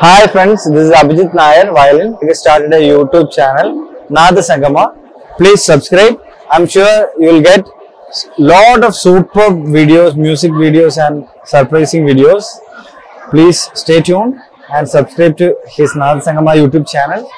Hi friends, this is Abhijith Nair, violin. We started a YouTube channel, Nada Sangama. Please subscribe. I'm sure you will get lot of superb videos, music videos and surprising videos. Please stay tuned and subscribe to his Nada Sangama YouTube channel.